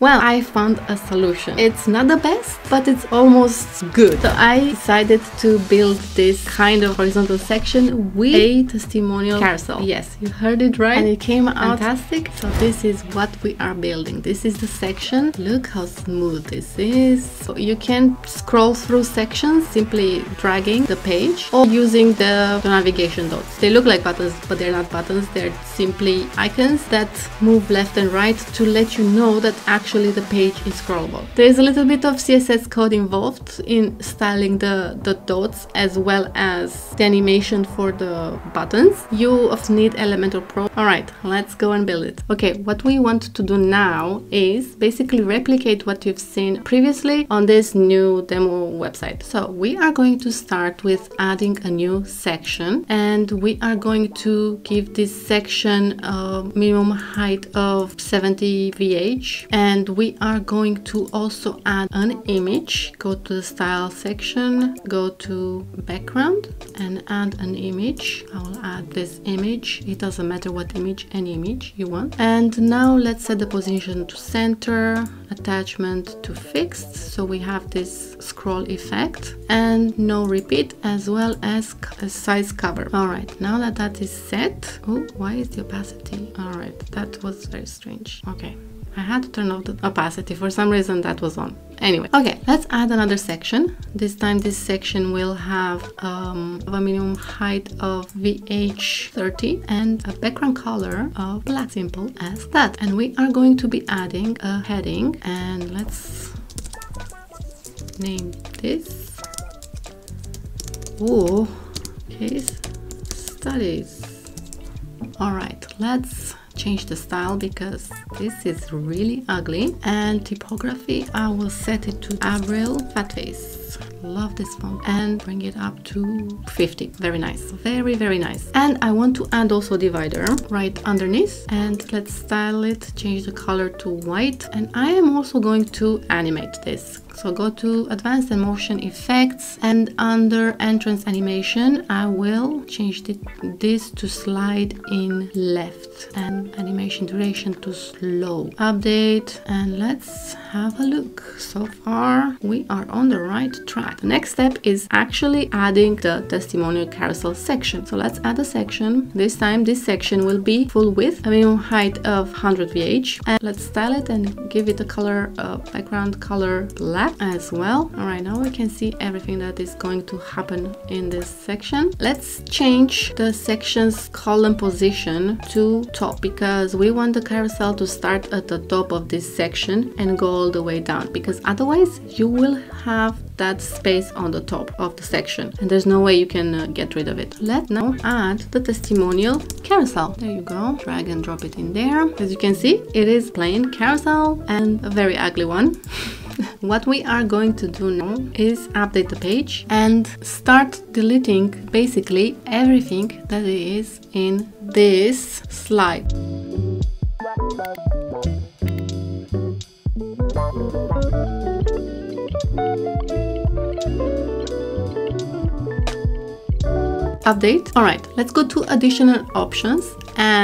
Well, I found a solution. It's not the best, but it's almost good. So I decided to build this kind of horizontal section with a testimonial carousel. Yes, you heard it right. And it came out fantastic. So this is what we are building. This is the section. Look how smooth this is. So you can scroll through sections simply dragging the page or using the, the navigation dots. They look like buttons, but they're not buttons. They're simply icons that move left and right to let you know that actually the page is scrollable. There's a little bit of CSS code involved in styling the, the dots as well as the animation for the buttons. You need Elementor Pro. Alright, let's go and build it. Okay, what we want to do now is basically replicate what you've seen previously on this new demo website. So we are going to start with adding a new section and we are going to give this section a minimum height of 70 VH and we are going to also add an image. Go to the style section, go to background and add an image. I will add this image. It doesn't matter what image, any image you want. And now let's set the position to center, attachment to fixed. So we have this scroll effect and no repeat as well as uh, size cover. All right, now that that is set, oh, why is the opacity? All right, that was very strange. Okay. I had to turn off the opacity. For some reason that was on. Anyway, okay, let's add another section. This time this section will have um, a minimum height of VH30 and a background color of black, simple as that. And we are going to be adding a heading and let's name this. Oh, case studies. All right, let's change the style because this is really ugly. And typography I will set it to Arial fat face love this font. And bring it up to 50 very nice. Very very nice. And I want to add also divider right underneath. And let's style it. Change the color to white. And I am also going to animate this so go to advanced and motion effects and under entrance animation I will change this to slide in left and animation duration to slow. Update and let's have a look. So far we are on the right track. The next step is actually adding the testimonial carousel section. So let's add a section. This time this section will be full width, a minimum height of 100 VH and let's style it and give it a color, uh, background color black as well. All right, now we can see everything that is going to happen in this section. Let's change the section's column position to top because we want the carousel to start at the top of this section and go all the way down because otherwise you will have that space on the top of the section and there's no way you can uh, get rid of it. Let's now add the testimonial carousel. There you go. Drag and drop it in there. As you can see, it is plain carousel and a very ugly one. what we are going to do now is update the page and start deleting basically everything that is in this slide. update. All right, let's go to additional options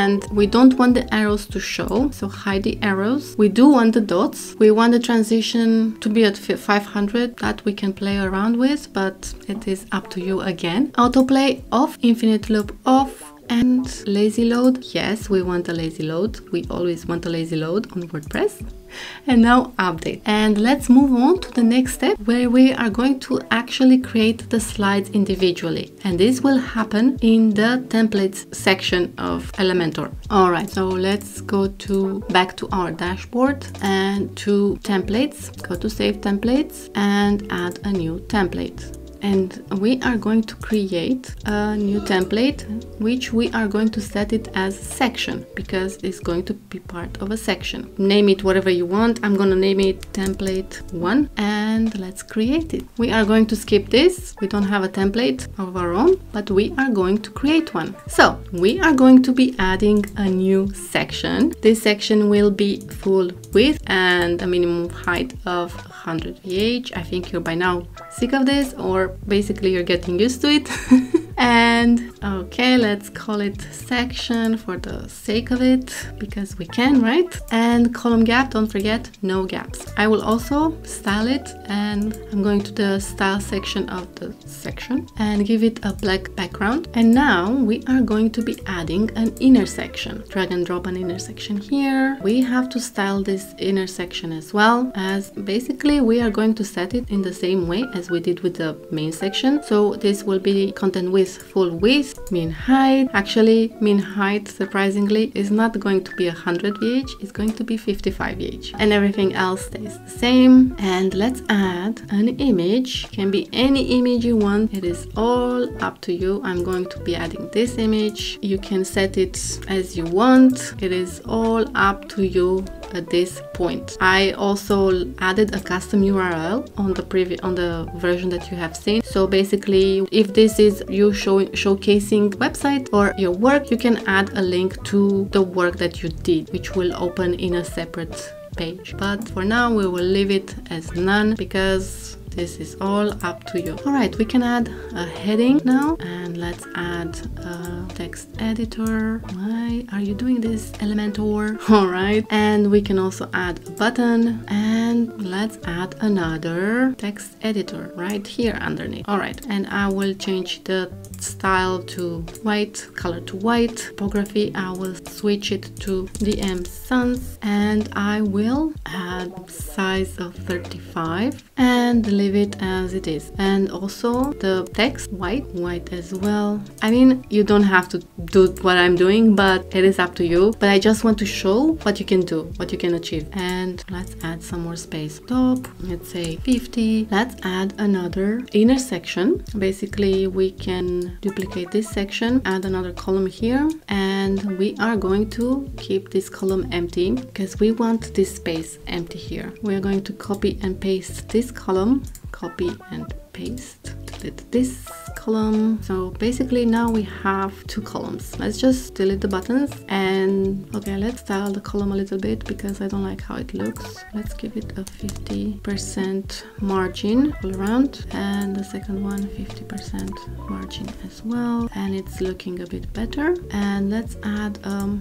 and we don't want the arrows to show, so hide the arrows. We do want the dots. We want the transition to be at 500 that we can play around with, but it is up to you again. Autoplay off, infinite loop off, and lazy load. Yes, we want a lazy load. We always want a lazy load on WordPress. And now update. And let's move on to the next step where we are going to actually create the slides individually. And this will happen in the templates section of Elementor. All right, so let's go to back to our dashboard and to templates, go to save templates and add a new template and we are going to create a new template which we are going to set it as section because it's going to be part of a section. Name it whatever you want. I'm going to name it template one and let's create it. We are going to skip this. We don't have a template of our own but we are going to create one. So we are going to be adding a new section. This section will be full width and a minimum height of 100 VH. I think you're by now sick of this or basically you're getting used to it. and okay, let's call it section for the sake of it because we can, right? And column gap, don't forget, no gaps. I will also style it and I'm going to the style section of the section and give it a black background. And now we are going to be adding an inner section. Drag and drop an inner section here. We have to style this inner section as well as basically we are going to set it in the same way as we did with the main section. So this will be content width, full width, min height. Actually, min height, surprisingly, is not going to be 100 VH, it's going to be 55 VH. And everything else stays the same. And let's add an image. Can be any image you want. It is all up to you. I'm going to be adding this image. You can set it as you want. It is all up to you at this point. I also added a custom URL on the previous on the version that you have seen. So basically, if this is you show, showcasing website or your work, you can add a link to the work that you did, which will open in a separate page. But for now, we will leave it as none because this is all up to you. All right we can add a heading now. And let's add a text editor. Why are you doing this elementor? All right. And we can also add a button. And let's add another text editor right here underneath. All right and i will change the style to white color to white. Typography i will switch it to DM Sans and i will add size of 35 and leave it as it is. And also the text white white as well. I mean you don't have to do what i'm doing but it is up to you. But i just want to show what you can do what you can achieve. And let's add some more space top. Let's say 50 let's add another inner section. basically we can duplicate this section add another column here and we are going to keep this column empty because we want this space empty here. We're going to copy and paste this column, copy and paste delete this column. So basically now we have two columns. Let's just delete the buttons and okay let's style the column a little bit because I don't like how it looks. Let's give it a 50% margin all around and the second one 50% margin as well. And it's looking a bit better. And let's add um,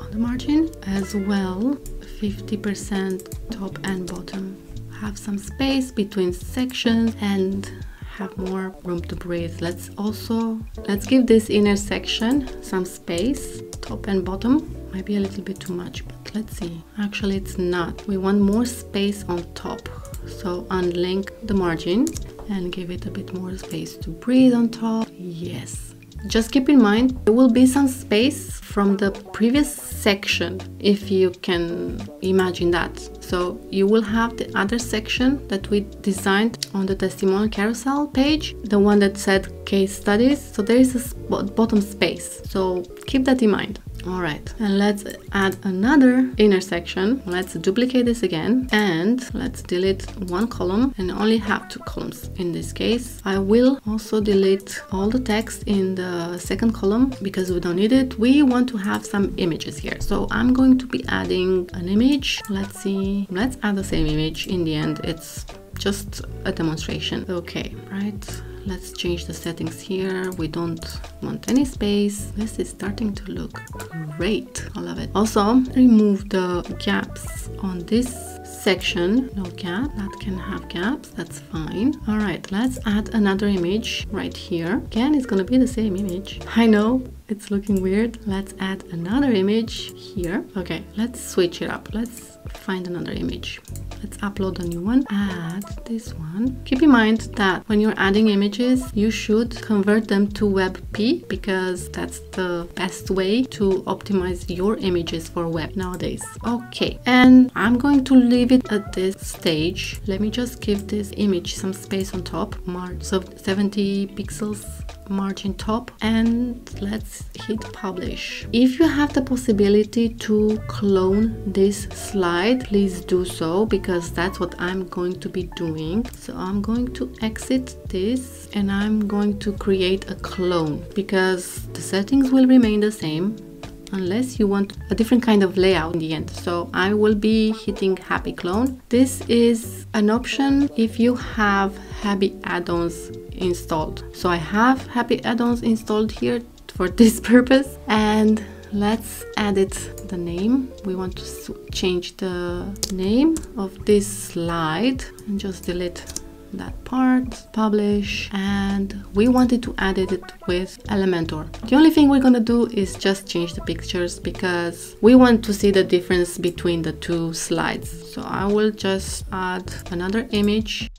on the margin as well 50% top and bottom. Have some space between sections and have more room to breathe. Let's also, let's give this inner section some space, top and bottom. Maybe a little bit too much, but let's see. Actually, it's not. We want more space on top. So unlink the margin and give it a bit more space to breathe on top. Yes. Just keep in mind, there will be some space from the previous section, if you can imagine that. So you will have the other section that we designed on the testimonial carousel page, the one that said case studies. So there is a bottom space. So keep that in mind. All right, and let's add another inner section. Let's duplicate this again and let's delete one column and only have two columns. In this case, I will also delete all the text in the second column because we don't need it. We want to have some images here. So I'm going to be adding an image. Let's see, let's add the same image. In the end, it's just a demonstration. Okay, right let's change the settings here. We don't want any space. This is starting to look great i love it. Also remove the gaps on this section. No gap that can have gaps that's fine. All right let's add another image right here. Again it's gonna be the same image. I know it's looking weird. Let's add another image here. Okay let's switch it up. Let's find another image let's upload a new one. Add this one. Keep in mind that when you're adding images you should convert them to webp because that's the best way to optimize your images for web nowadays. Okay and i'm going to leave it at this stage. Let me just give this image some space on top. Mark so 70 pixels margin top and let's hit publish. If you have the possibility to clone this slide, please do so because that's what I'm going to be doing. So I'm going to exit this and I'm going to create a clone because the settings will remain the same unless you want a different kind of layout in the end. So I will be hitting Happy Clone. This is an option if you have Happy add-ons installed. So I have Happy add-ons installed here for this purpose and let's edit the name we want to change the name of this slide and just delete that part, publish, and we wanted to edit it with Elementor. The only thing we're gonna do is just change the pictures because we want to see the difference between the two slides. So I will just add another image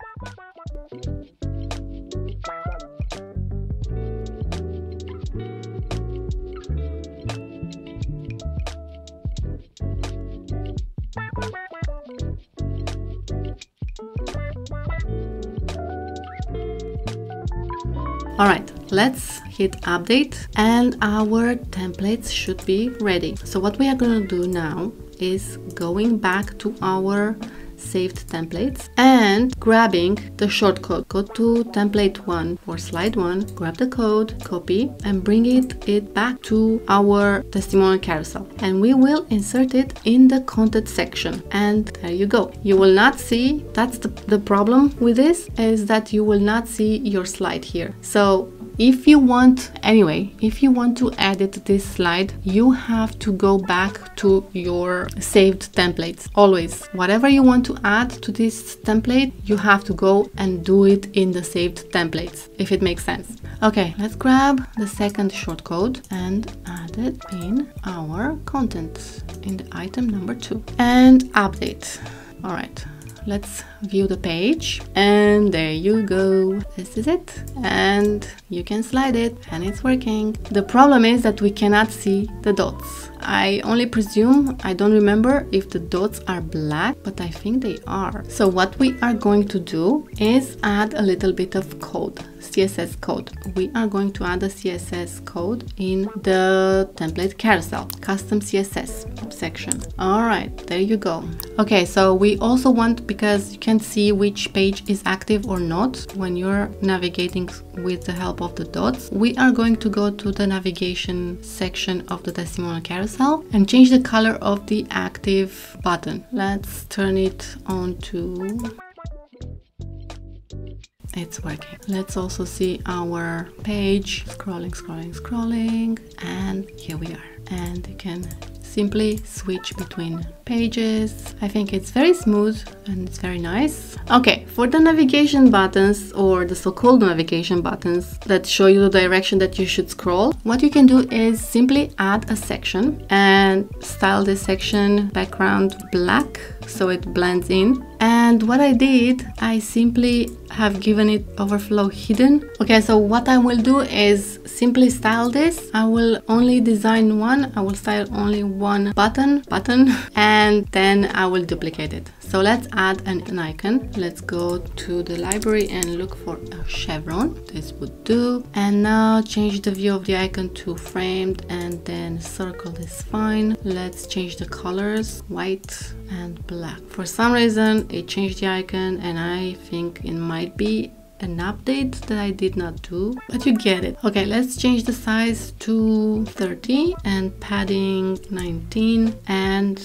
let's hit update and our templates should be ready so what we are going to do now is going back to our saved templates and grabbing the shortcode. Go to template one for slide one, grab the code, copy and bring it, it back to our testimonial carousel. And we will insert it in the content section. And there you go. You will not see, that's the, the problem with this, is that you will not see your slide here. So if you want, anyway, if you want to edit this slide, you have to go back to your saved templates. Always, whatever you want to add to this template, you have to go and do it in the saved templates, if it makes sense. Okay, let's grab the second shortcode and add it in our content in the item number two and update. All right, let's view the page. And there you go. This is it. And you can slide it and it's working. The problem is that we cannot see the dots I only presume, I don't remember if the dots are black, but I think they are. So what we are going to do is add a little bit of code, CSS code. We are going to add a CSS code in the template carousel, custom CSS section. All right, there you go. Okay, so we also want, because you can see which page is active or not when you're navigating with the help of the dots, we are going to go to the navigation section of the testimonial carousel and change the color of the active button. Let's turn it on to it's working. Let's also see our page. Scrolling, scrolling, scrolling, and here we are. And you can simply switch between pages. I think it's very smooth and it's very nice. Okay, for the navigation buttons or the so-called navigation buttons that show you the direction that you should scroll, what you can do is simply add a section and style this section background black so it blends in. And what I did, I simply have given it overflow hidden. Okay, so what I will do is simply style this. I will only design one. I will style only one button, button, and then I will duplicate it. So let's add an, an, icon. Let's go to the library and look for a chevron. This would do. And now change the view of the icon to framed and then circle is fine. Let's change the colors, white and black. For some reason it changed the icon and I think it might be an update that I did not do, but you get it. Okay, let's change the size to 30 and padding 19 and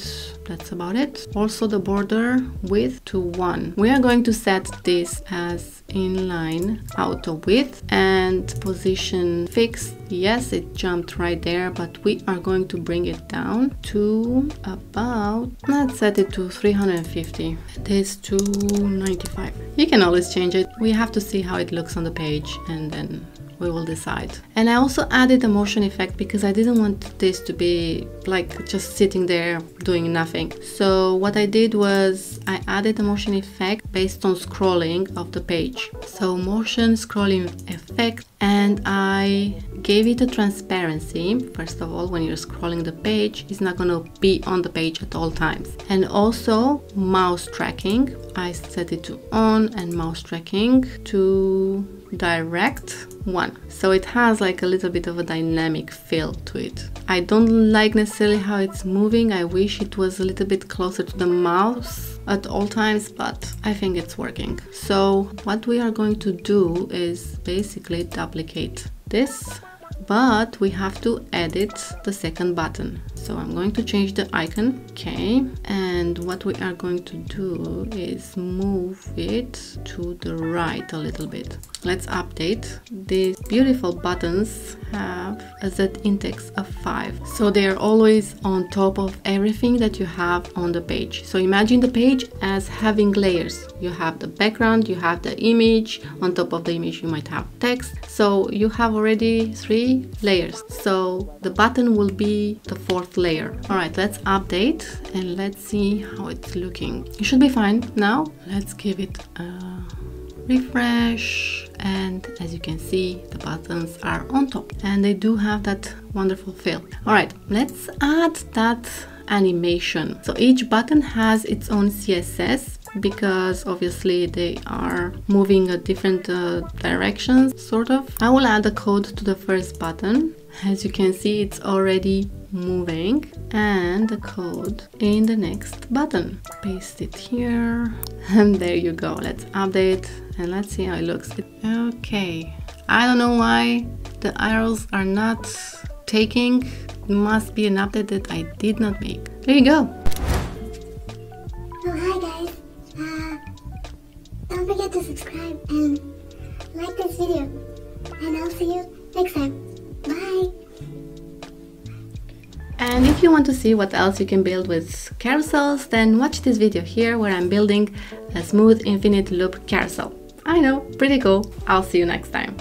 that's about it. Also the border width to 1. We are going to set this as inline auto width and position fixed. Yes, it jumped right there, but we are going to bring it down to about, let's set it to 350. This to 95. You can always change it. We have to see how it looks on the page and then we will decide. And I also added a motion effect because I didn't want this to be like just sitting there doing nothing. So what I did was I added a motion effect based on scrolling of the page. So motion scrolling effect and I gave it a transparency. First of all, when you're scrolling the page, it's not going to be on the page at all times. And also mouse tracking. I set it to on and mouse tracking to direct one. So it has like a little bit of a dynamic feel to it. I don't like necessarily how it's moving. I wish it was a little bit closer to the mouse at all times but i think it's working. So what we are going to do is basically duplicate this but we have to edit the second button so I'm going to change the icon okay and what we are going to do is move it to the right a little bit. Let's update. These beautiful buttons have a z index of 5 so they are always on top of everything that you have on the page. So imagine the page as having layers. You have the background you have the image. On top of the image you might have text. So you have already three layers. So the button will be the fourth layer. All right let's update and let's see how it's looking. It should be fine. Now let's give it a refresh. And as you can see the buttons are on top. And they do have that wonderful feel. All right let's add that animation. So each button has its own css because obviously they are moving a different uh, directions sort of. I will add the code to the first button. As you can see it's already moving and the code in the next button. Paste it here. And there you go. Let's update and let's see how it looks. Okay. I don't know why the arrows are not taking. It must be an update that I did not make. There you go. Oh hi guys. Uh, don't forget to subscribe and like this video. And I'll see you you want to see what else you can build with carousels, then watch this video here where I'm building a smooth infinite loop carousel. I know, pretty cool. I'll see you next time.